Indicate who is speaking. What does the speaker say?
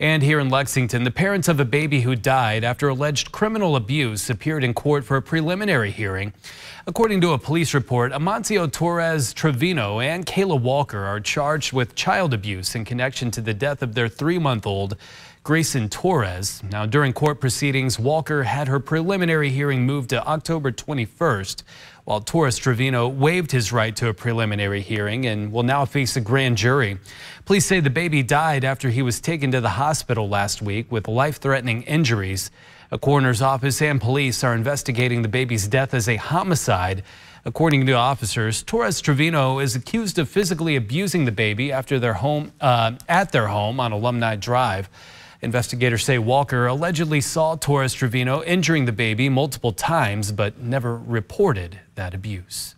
Speaker 1: And here in Lexington, the parents of a baby who died after alleged criminal abuse appeared in court for a preliminary hearing. According to a police report, Amancio Torres Trevino and Kaela Walker are charged with child abuse in connection to the death of their three-month-old Greyson Torres. Now, during court proceedings, Walker had her preliminary hearing moved to October 21st, while Torres Trevino waived his right to a preliminary hearing and will now face a grand jury. Police say the baby died after he was taken to the hospital last week with life-threatening injuries. A coroner's office and police are investigating the baby's death as a homicide. According to officers, Torres Trevino is accused of physically abusing the baby after their home uh, at their home on Alumni Drive. Investigators say Walker allegedly saw Torres Trevino injuring the baby multiple times, but never reported that abuse.